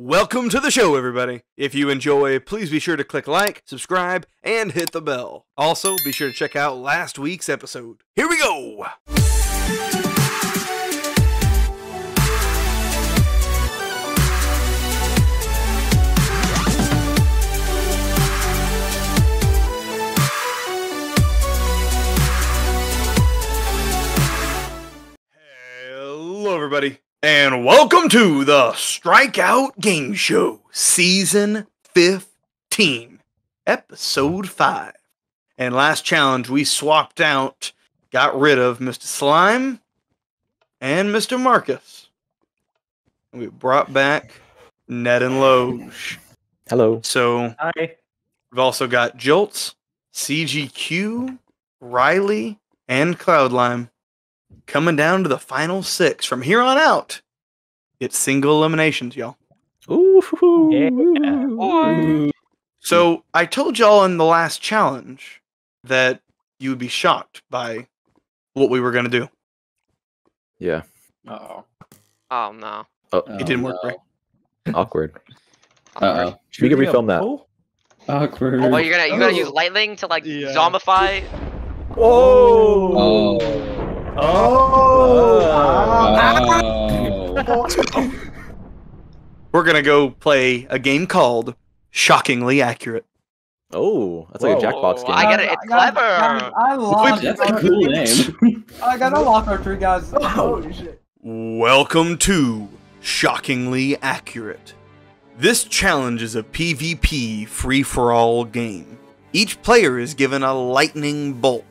Welcome to the show, everybody. If you enjoy, please be sure to click like, subscribe, and hit the bell. Also, be sure to check out last week's episode. Here we go! Hello, everybody, and welcome to the Strikeout Game Show, Season 15, Episode 5. And last challenge, we swapped out, got rid of Mr. Slime and Mr. Marcus. We brought back Net and Loge. Hello. So Hi. we've also got Joltz, CGQ, Riley, and Cloudlime coming down to the final six. From here on out, it's single eliminations, y'all. Ooh. Yeah. So I told y'all in the last challenge that you would be shocked by what we were going to do. Yeah. Uh-oh. Oh no. Oh, It didn't work, right? awkward. Uh Should we can refilm that? oh. Awkward. Oh, you're gonna you gonna use lightning to like Yeah. zombify? Oh. Oh. Oh. Oh. We're going to go play a game called Shockingly Accurate. Oh, that's like a Whoa. Jackbox Oh, game. I got it. It's clever. I love That's a cool name. I got a lock our three guys. Holy shit. Welcome to Shockingly Accurate. This challenge is a PvP free for all game. Each player is given a lightning bolt.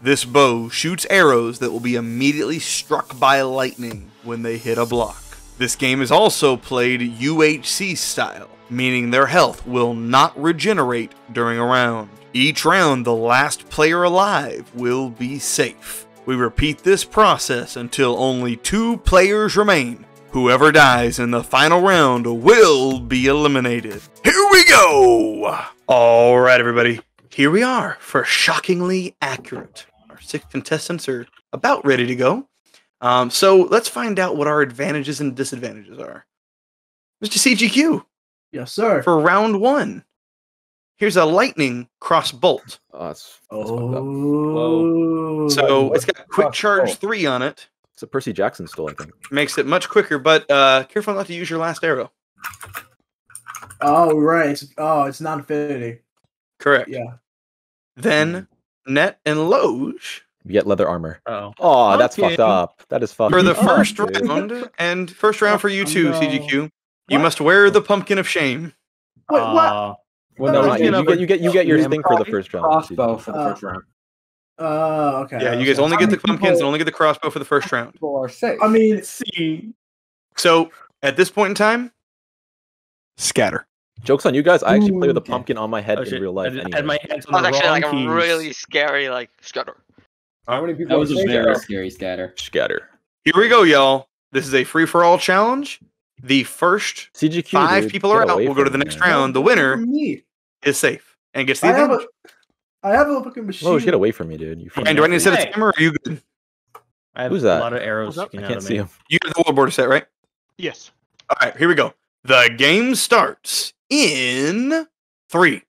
This bow shoots arrows that will be immediately struck by lightning when they hit a block. This game is also played UHC style, meaning their health will not regenerate during a round. Each round, the last player alive will be safe. We repeat this process until only two players remain. Whoever dies in the final round will be eliminated. Here we go! Alright, everybody. Here we are for Shockingly Accurate. Our six contestants are about ready to go. Um, so let's find out what our advantages and disadvantages are. Mr. CGQ, Yes, sir. for round one, here's a lightning crossbow. Oh, that's, that's. Oh. So it's got quick charge bolt? three on it. It's a Percy Jackson still, I think. Makes it much quicker, but uh, careful not to use your last arrow. Oh, right. Oh, it's not infinity. Correct. Yeah. Then Net and Loge You get leather armor. Oh. Oh, that's fucked up. That is fucked for the up, first dude. round and first round for you too, no. CGQ. You What? must wear the pumpkin of shame. Wait, what? Uh, Well, No, no, no, you, you get you get you get your Yeah, thing for the first round. Crossbow for the Uh, first round. Uh, okay. Yeah, you guys okay. only get the How many pumpkins and only get the crossbow for the first round. People are safe. I mean, see. So at this point in time, scatter. Jokes on you guys. I actually play with a Okay. pumpkin on my head Oh, in shit. real life. I Anyway. had my hands on That was the actually wrong like a really scary like scutter. How many people That was a very scary scatter. Scatter. Here we go, y'all. This is a free for all challenge. The first CGQ. five dude, people are out. We'll go to the next man. round. The winner is safe and gets the I have, a, I have a fucking machine. Loge, get away from me, dude. You. And do I need to set a timer? Or are you good? I have Who's that? a lot of arrows I can't see him. You have the world border set, right? Yes. All right, here we go. The game starts in three,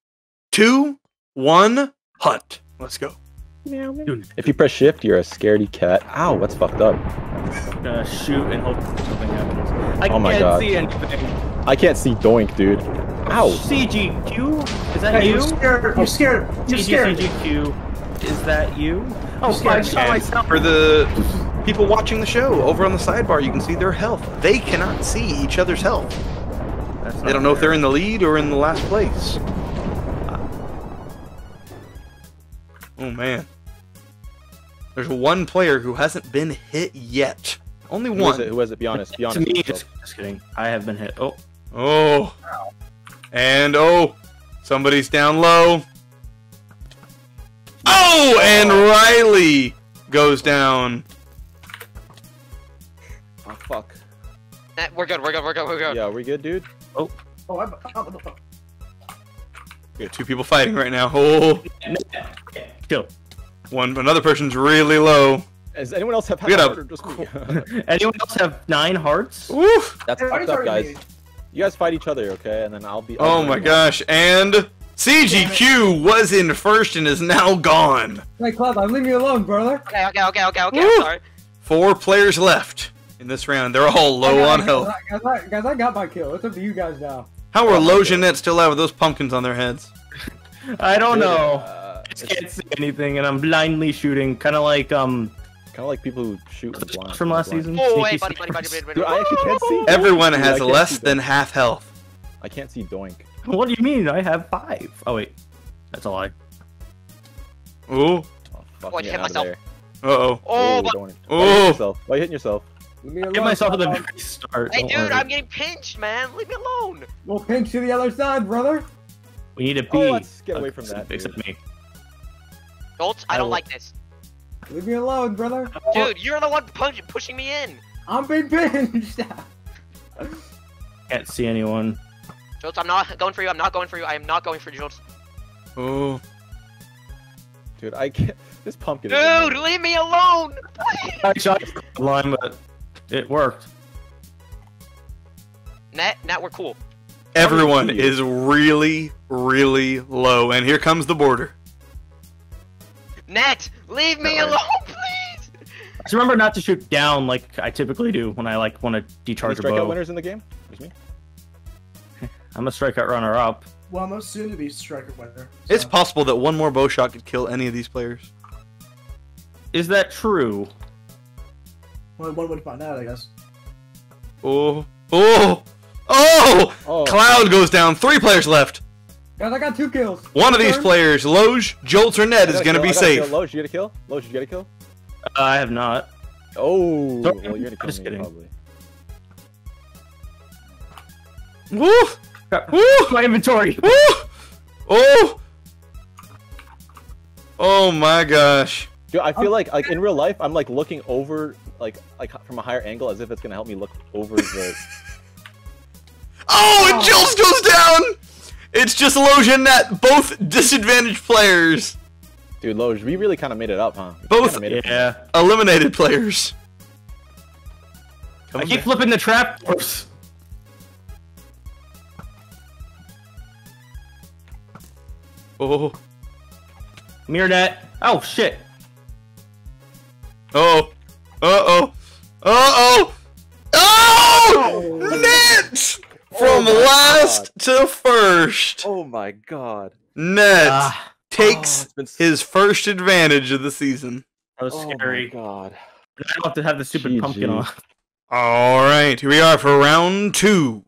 two, one, hunt. Let's go. If you press shift, you're a scaredy cat. Ow, what's fucked up. I'm gonna shoot and hope something happens. Oh I Oh my can't God. see anything. I can't see Doink, dude. Ow. CGQ? Is that Hey, you? you're scared. You're oh, scared. You're scared. CGQ. Is that you? Oh, scared. I shot And myself. for the people watching the show, over on the sidebar, you can see their health. They cannot see each other's health. That's They don't know if they're in the lead or in the last place. Oh man. There's one player who hasn't been hit yet. Only Who is one. it? Who is it? Be honest. Be To honest. me, just, just kidding. I have been hit. Oh, Oh. And oh, somebody's down low. Oh, and Riley goes down. Oh fuck. Eh, we're good. We're good. We're good. We're good. Yeah, we good, dude? Oh, oh I'm, I'm, oh, oh, We got two people fighting right now. Oh, kill. one another person's really low. Does anyone else have We got heart a- just me? Anyone else have nine hearts? Woof. That's fucked up, guys. You guys fight each other, okay? And then I'll be. Oh I'll my be- gosh! And CGQ was in first and is now gone. Hey, Cloud, leave me alone, brother. Okay, okay, okay, okay, okay. Woo! I'm sorry. Four players left in this round. They're all low on health. Guys, I, guys, I got my kill. It's up to you guys now. How are Loja Net still out with those pumpkins on their heads? I don't Dude, know. Uh, I it's can't see anything, and I'm blindly shooting, kind of like um kind of like people who shoot with blind. from last blind. season. Oh, wait, buddy, buddy, buddy, buddy, buddy. Dude, I actually can't see. Everyone Dude, has can't less than Doink. half health. I can't see Doink. What do you mean? I have five. Oh wait, that's a lie. Ooh. Oh, fuck Oh, I hit myself. Uh oh. Oh, but- Doink. Why you hitting Oh. Why you hitting yourself? Leave me alone. Get myself at the Cloud. very start. hey, don't dude, worry. I'm getting pinched, man. Leave me alone. We'll pinch to the other side, brother. We need a oh, B. Oh, let's get away from that, Except dude. me. Joltz, I I don't will- like this. Leave me alone, brother. Dude, you're the one punch- pushing me in. I'm being pinched. Can't see anyone. Joltz, I'm not going for you. I'm not going for you. I am not going for you, Joltz. Oh. Dude, I can't. This pumpkin. Dude, annoying. leave me alone. I shot the line, but it worked. Net, net, we're cool. Everyone is really, really low. And here comes the border. Net, leave me alone, please. Just remember not to shoot down like I typically do when I like want to Any decharge a strikeout winners in the game? There's me. I'm a strikeout runner up. well, I'm soon to be striker winner. It's possible that one more bow shot could kill any of these players. Is that true? Well, one would find out, I guess. Oh. Oh. Oh! Oh, Cloud goes down. Three players left. Guys, I got two kills. One of these Turn. players, Loge, Joltz, or Net, is going to be I got a kill. safe. Loge, you get a kill? Loge, you get a kill? Uh, I have not. Oh, Sorry, well, you're gonna kill just me kidding. probably. Woo! Woo! My inventory. Woo! Oh! Oh my gosh. Dude, I feel like like in real life, I'm like looking over like like from a higher angle as if it's gonna help me look over the. Oh, and oh. Joltz goes down! It's just Loge and Net, both disadvantaged players. Dude, Loge, we really kind of made it up, huh? Both- kinda it. Yeah. Eliminated players. I keep back. flipping the trap doors. Oh. Mirror net. Oh shit. Oh. Uh-oh. Uh-oh. Oh! Net! From my last to first. Oh my god. Net Ah, takes Oh, it's been his first advantage of the season. that was oh my scary. god. I don't have to have the stupid GG. pumpkin on. All right, here we are for round two.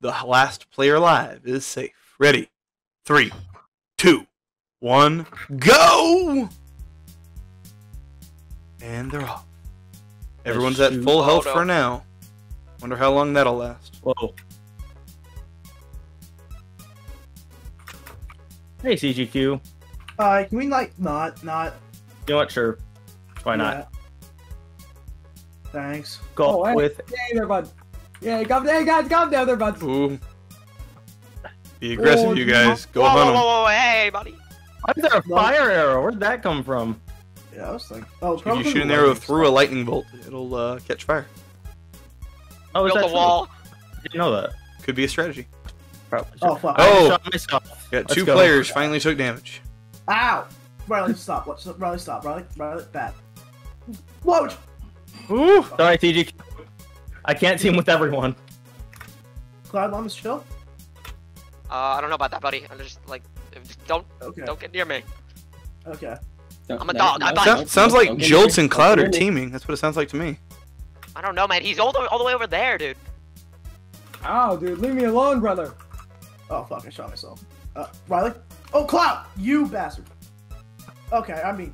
The last player alive is safe. Ready? Three, two, one, go! And they're off. Everyone's at shoot. full Oh, health no. for now. Wonder how long that'll last. Whoa. Hey CGQ. Uh, can we like not not? You know what? Sure. Why not? Thanks. Go Oh, hey. with Hey there, bud. Yeah, come, hey guys, come down there, bud. Ooh. Be aggressive, Oh, you guys. Go whoa, hunt whoa, 'em. whoa, whoa, hey, buddy. Why is there a fire arrow? Where'd that come from? Yeah, I was thinking. Oh, If you shoot an the arrow through a lightning bolt, it'll uh, catch fire. Oh, is Built that a wall. I didn't know that. Could be a strategy. Probably. Oh fuck! Oh. I shot myself. Got two go. players finally took damage. Ow! Riley, stop! Let's Riley, stop! Riley, Riley, bad. Whoa! Ooh. Sorry, TG. I can't team with everyone. Cloud, mom is chill. Uh, I don't know about that, buddy. I'm just like, just don't, Okay. don't get near me. Okay. I'm a dog, I bite. Sounds like Joltz and Cloud are teaming. That's what it sounds like to me. I don't know, man. He's all the, all the way over there, dude. Ow, dude, leave me alone, brother. Oh fuck! I shot myself. Uh, Riley. Oh, Cloud! You bastard. Okay, I mean,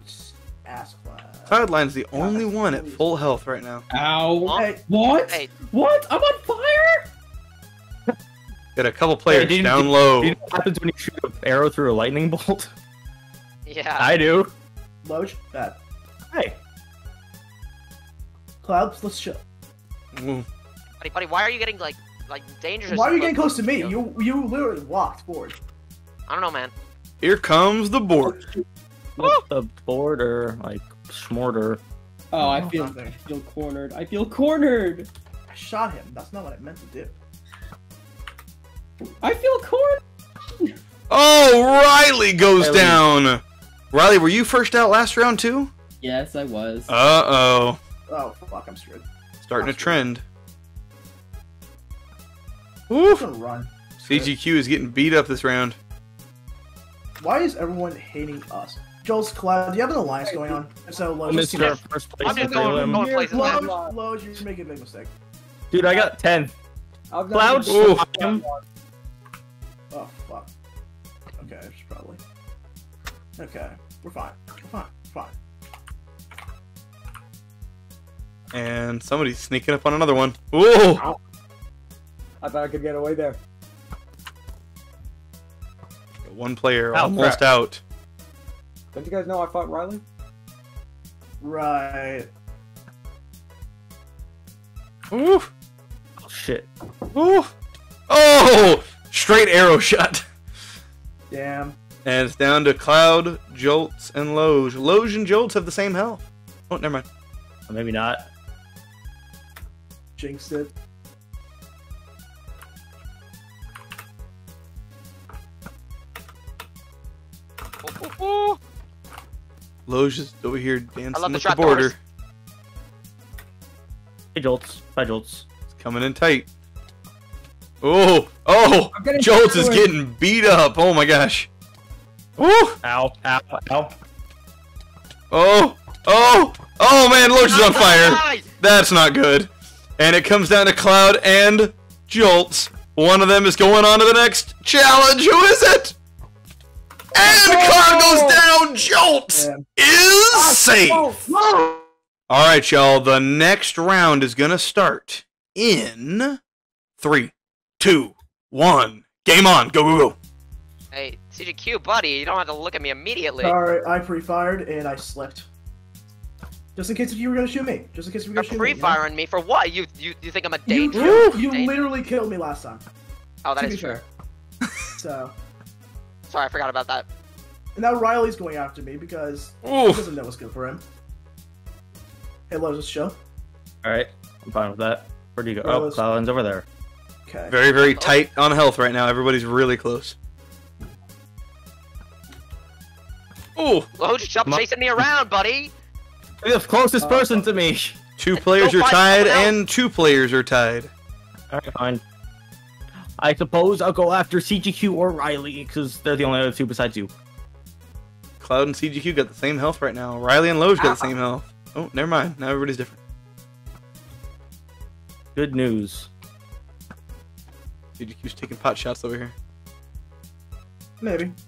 ass Cloud. Cloudlime's the only one at full health right now. Ow. Hey, What? Hey, What? I'm on fire? Got a couple players didn't- down Do low. you know what happens when you shoot an arrow through a lightning bolt? yeah. I do. Loge, bad. Hey. Cloud, let's chill. Ooh. buddy, buddy, why are you getting like, like dangerous? Why are you getting close to me? you? You you literally walked forward. I don't know, man. Here comes the board. What's the border? Like, smorter. Oh, I oh, feel I feel cornered. I feel cornered. I shot him. That's not what I meant to do. I feel corn. Oh, Riley goes Riley. down. Riley, were you first out last round too? Yes, I was. Uh oh. Oh fuck, I'm screwed. Starting a That's trend. I'm Oof. gonna run. CGQ is getting beat up this round. Why is everyone hating us? Joel's Cloud, do you have an alliance going on? If so, Lowe's. Mr. First place I'm just in going- prelim. going places, man. Lowe's, Lowe's, you're making a big mistake. Dude, I got 10. I've Cloud. Ooh. Oh fuck. Okay, I should probably. Okay, we're fine. We're fine. We're fine. And somebody's sneaking up on another one. Ooh. I thought I could get away there. One player Ow, almost crap. out. Don't you guys know I fought Riley? Right. Ooh. Oh, shit. Ooh. Oh! Straight arrow shot. Damn. And it's down to Cloud, Joltz, and Loge. Loge and Joltz have the same health. Oh, never mind. Or maybe not. Jinxed it. Ooh, ooh, ooh. Loge is over here dancing I love the the border. doors. Hey, Joltz. Bye, Joltz. It's coming in tight. Oh! Oh! Joltz is getting beat up. Oh my gosh. Ooh! Ow, ow, ow. Oh! Oh! Oh man, Loge is on fire. That's not good. And it comes down to Cloud and Joltz. One of them is going on to the next challenge. Who is it? And oh. Cloud goes down. Joltz Damn. is ah, safe. Oh, no! All right, y'all. The next round is gonna start in three, two, one. Game on. Go go go. Hey, CGQ, buddy, you don't have to look at me immediately. Alright, I pre-fired and I slipped. Just in case if you were gonna shoot me. Just in case you were You're gonna shoot me. you know? pre-firing me for what? You you you think I'm a danger? killed- you Danger? literally killed me last time. Oh, that to is be true. fair. So, Sorry, I forgot about that. and now Riley's going after me because he doesn't know what's good for him. Hey, Lowe's, show. Alright, I'm fine with that. Where do you go? Where Oh, was- Cloudlime's over there. Okay. Very very oh. tight on health right now. Everybody's really close. Ooh. Loge, stop Ma- chasing me around, buddy. You're the closest Uh, person to me. Two players Go are tied, and two players are tied. Alright, fine. I suppose I'll go after CGQ or Riley, because they're the only other two besides you. Cloud and CGQ got the same health right now. Riley and Loge got the same health. Oh, never mind. Now everybody's different. Good news. CGQ's taking pot shots over here. Maybe.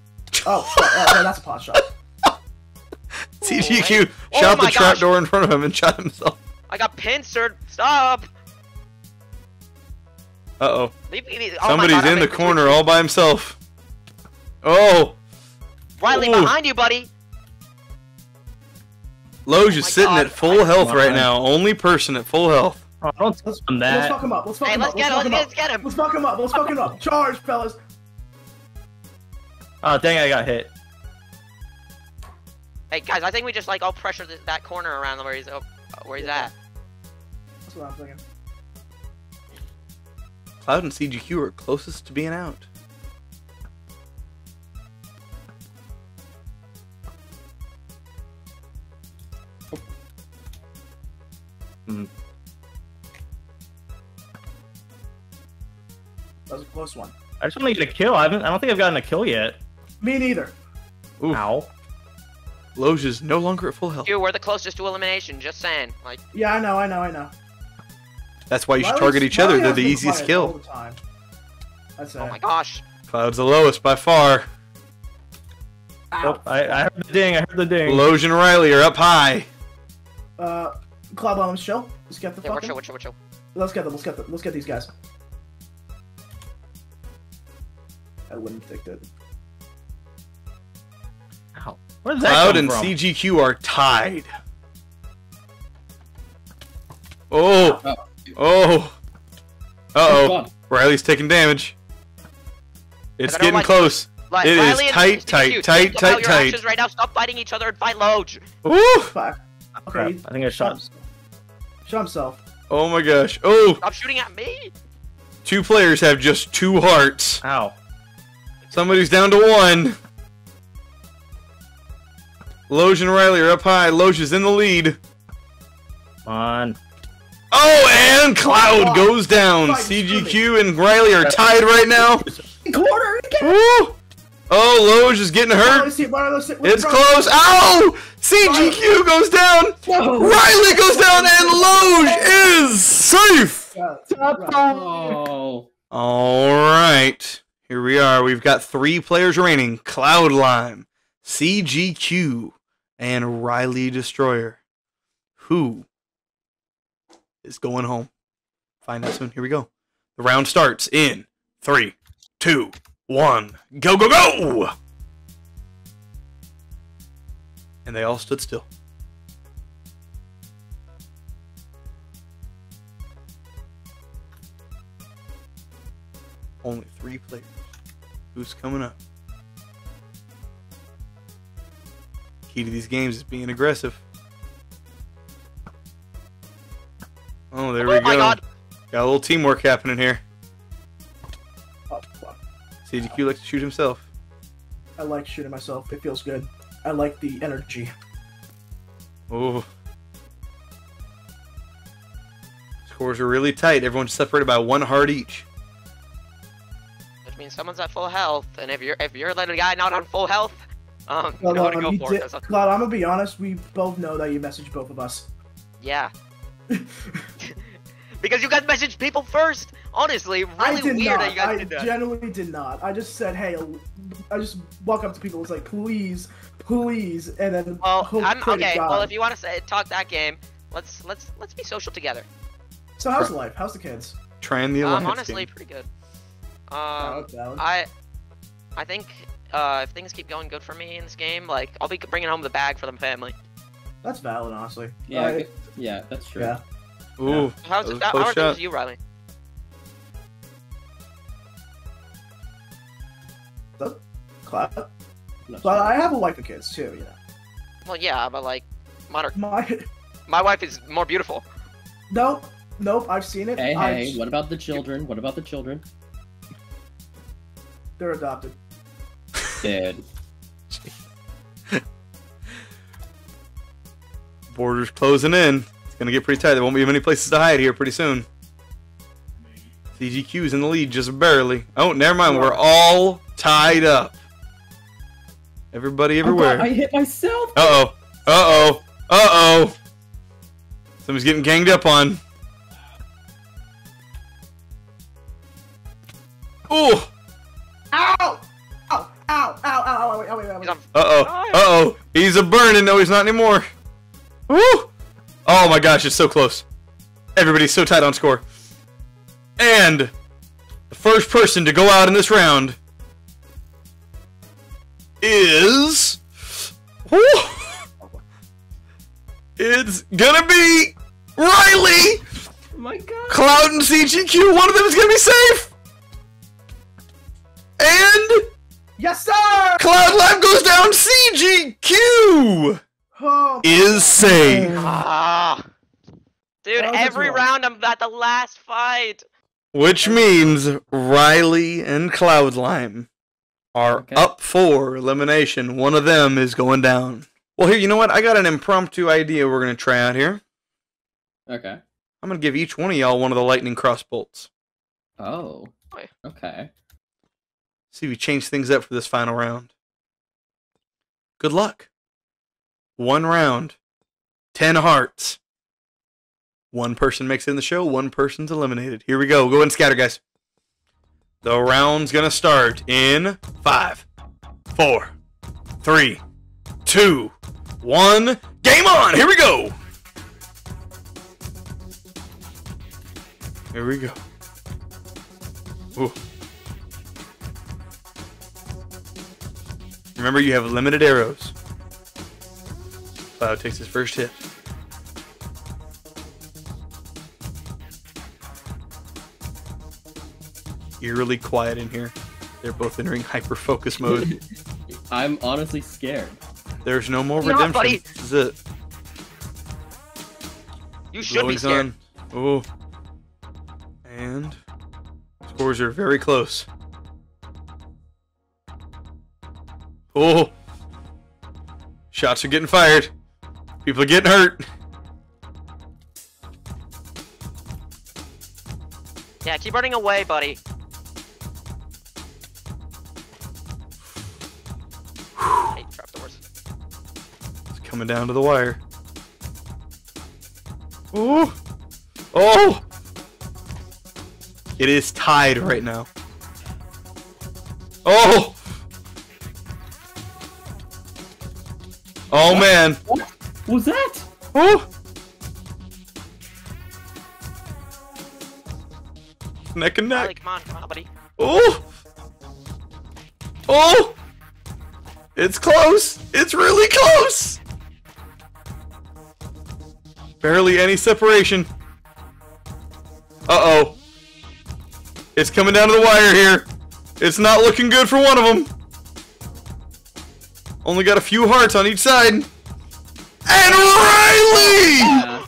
Oh, fuck, oh, that's a pot shot. CGQ Oh shot the my gosh. trapdoor in front of him and shot himself. I got pincered. Stop. Uh oh. Oh Somebody's God, in the corner all by himself. Oh! Riley, Ooh. behind you, buddy. Loge Oh is sitting God. at full health right now. Only person at full health. Oh, don't Let's, on let's fuck him up. Let's fuck Hey, him let's up. get him. fuck him Let's get him. Let's fuck him up. Let's fuck him up. Charge, fellas. Oh, dang, I got hit. Hey guys, I think we just like all pressure th- that corner around where he's oh, where he's at. That's what I'm thinking. Cloud and CGQ are closest to being out. Hmm. That was a close one. I just want to get a kill. I haven't. I don't think I've gotten a kill yet. Me neither. Ooh. Ow. Loge is no longer at full health. You, we're the closest to elimination. Just saying. Like, Yeah, I know, I know, I know. That's why you should Riley's- target each other. They're has the been easiest quiet all kill. the time. That's it. oh my gosh. Cloud's the lowest by far. Oh, I, I heard the ding. I heard the ding. Loge and Riley are up high. Uh, Cloud Bombs, chill. Let's get the Yeah, we're fucking. chill, we're chill, we're chill. Let's get them. Let's get them. Let's get these guys. I wouldn't predict it. Ow. Where did that Cloud come and from? CGQ are tied. Oh. Oh. Oh. Uh oh. Riley's taking damage. It's getting close. Like, It is Riley and tight, tight, think tight, about tight, tight. right now. Stop fighting each other and fight Loge. Ooh. Fuck. Crap, Okay. I think I shot. Shot himself. Oh my gosh. Oh. Stop shooting at me. Two players have just two hearts. Ow. Somebody's down to one. Loge and Riley are up high. Loge is in the lead. Come on. Oh, and Cloud Oh, goes down. CGQ and Riley are tied right now. Corner. Woo! Oh, Loge is getting hurt. let's see, Riley, let's see- It's close. Ow! CGQ goes down. Riley goes down, and Loge is safe. Oh. All right. Here we are. We've got three players remaining Cloud Lime, CGQ, and Riley Destroyer. Who is going home? Find out soon. Here we go. The round starts in three, two, one. Go, go, go! And they all stood still. Only three players. Who's coming up? Key to these games is being aggressive. Oh, there we oh go. god. Got a little teamwork happening here. Oh, fuck. CGQ likes to shoot himself. I like shooting myself. It feels good. I like the energy. Oh. Scores are really tight. Everyone's separated by one heart each. Which means someone's at full health, and if you're if you're the guy not on full health, um, you Cloud, know um, go for. did- 'cause- Cloud, I'm gonna be honest. We both know that you messaged both of us. Yeah. because you guys messaged people first. Honestly, really weird not. that you guys I did that. genuinely did not. I just said, "Hey," I just walk up to people. and was like, "Please, please," and then Well, hope, I'm okay. God. Well, if you want to say talk that game, let's let's let's be social together. So how's life? How's the kids? Trying the Um, alliance honestly, game. pretty good. Oh, Um, okay, I I think uh, if things keep going good for me in this game, like I'll be bringing home the bag for the family. That's valid, honestly. Yeah, I- I yeah, that's true. yeah. Ooh, How's that was it? a How are things with you, Riley? Cloud. Not But. I have a wife and kids too. You know. Well, yeah, but like, mine My my wife is more beautiful. nope, nope. I've seen it. Hey, I've- hey, what about the children? What about the children? They're adopted. Dead. Borders closing in. It's gonna get pretty tight. There won't be many places to hide here pretty soon. CGQ's in the lead just barely. Oh, never mind. We're all tied up. Everybody Oh, God, everywhere. I hit myself. Uh oh. Uh oh. Uh oh. Someone's getting ganged up on. Ooh. He's on- Uh oh. Uh oh. He's a burning. No, he's not anymore. Woo! Oh my gosh, it's so close. Everybody's so tight on score. And the first person to go out in this round is. Woo! It's gonna be Riley! Oh my God. Cloud and CGQ. One of them is gonna be safe! And. Yes, sir! Cloud Lab goes down. CGQ Oh, is safe. Ah, dude, That was a every round I'm at the last fight. Which means Riley and Cloudlime are Okay. up for elimination. One of them is going down. Well, here, you know what? I got an impromptu idea we're going to try out here. Okay. I'm going to give each one of y'all one of the lightning crossbows. Oh. Okay. See if we change things up for this final round. Good luck. One round, 10 hearts. One person makes it in the show, one person's eliminated. Here we go. Go and scatter, guys. The round's gonna start in five, four, three, two, one. Game on! Here we go! Here we go. Ooh. Remember, you have limited arrows. Cloud takes his first hit. Eerily quiet in here. They're both entering hyper focus mode. I'm honestly scared. There's no more redemption. buddy. This is it. You should be Glowing's scared. on. Oh. And Scores are very close. Oh. Shots are getting fired. People are getting hurt. Yeah, keep running away, buddy. hey, trap doors. It's coming down to the wire. Oh. Oh. It is tied right now. Oh. Oh man. What was that? Oh. Neck and Riley, neck. come on, come on, buddy. Oh! Oh! It's close! It's really close! Barely any separation. Uh-oh. It's coming down to the wire here. It's not looking good for one of them. Only got a few hearts on each side. And Riley Yeah.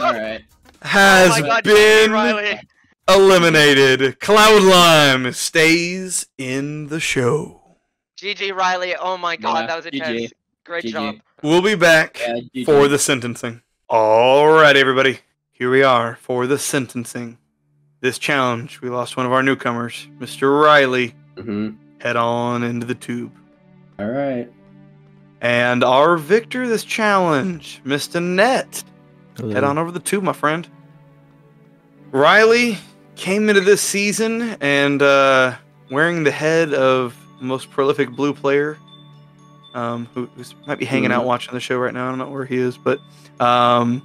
Alright. has oh God, been Riley. eliminated. Cloud Lime stays in the show. GG, Riley. Oh my god, Yeah, that was GG. intense. Great GG. job. We'll be back Yeah, for the sentencing. All right, everybody. Here we are for the sentencing. This challenge, we lost one of our newcomers, Mr. Riley. Mhm. Head on into the tube. Alright. And our victor this challenge, Mr. Net. Head on over the tube, my friend. Riley came into this season and uh, wearing the head of most prolific blue player, um, who who's, might be hanging out Mhm. watching the show right now. I don't know where he is, but um,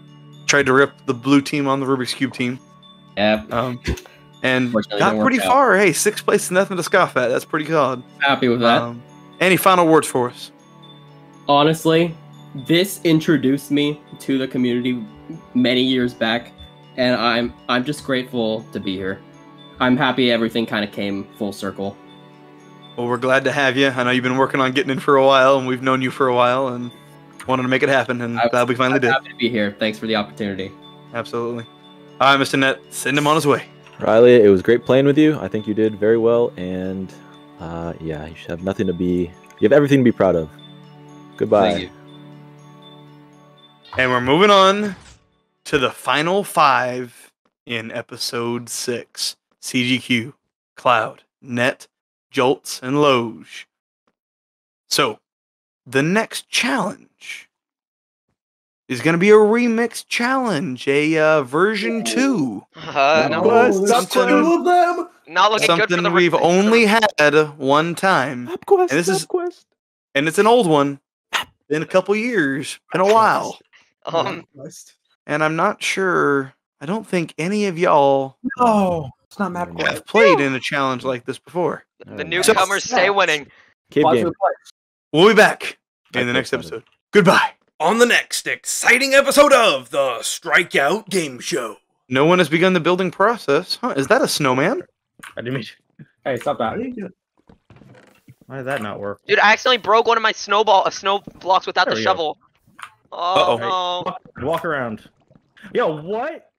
tried to rip the blue team on the Rubik's Cube team. Yeah. Um, and got pretty work out. far. Hey, sixth place is nothing to scoff at. That's pretty good. Happy with that. Um, any final words for us? honestly, this introduced me to the community many years back, and I'm I'm just grateful to be here. I'm happy everything kind of came full circle. Well, we're glad to have you. I know you've been working on getting in for a while, and we've known you for a while, and wanted to make it happen, and I'm glad we finally I'm did. happy to be here. Thanks for the opportunity. Absolutely. All right, Mr. Net, send him on his way. Riley, it was great playing with you. I think you did very well, and uh, yeah, you should have nothing to be. You have everything to be proud of. Goodbye. And we're moving on to the final five in episode six CGQ, Cloud, Net, Joltz, and Loge. So, the next challenge is going to be a remix challenge, a uh, version two. Uh, No. no, What? That's Something- two of them. not looking good for the we've Ridley. only had one time, Quest, And this is- and it's an old one. Been a couple years, been a while. Um, and I'm not sure. I don't think any of y'all No, it's not map quest. have played in a challenge like this before. the newcomers stay winning. Cave Pause game. for the play. We'll be back in the next episode. Goodbye. On the next exciting episode of the Strikeout Game Show. No one has begun the building process. Huh? Is that a snowman? I didn't mean. Hey, stop that. Why did that not work? Dude, I accidentally broke one of my snowball uh, snow blocks without There the we go. shovel. Oh Uh-oh. no. Walk, walk around. Yo, what?